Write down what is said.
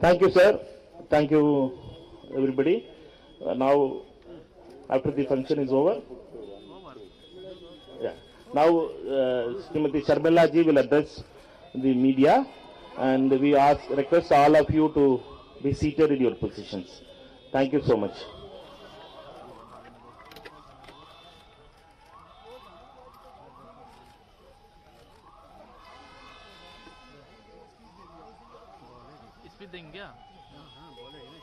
Thank you, sir. Thank you, everybody. Uh, now, after the function is over, yeah. Now, uh, Sharmila ji will address the media, and we ask request all of you to be seated in your positions. Thank you so much. भी देंगे क्या? हाँ हाँ बोले।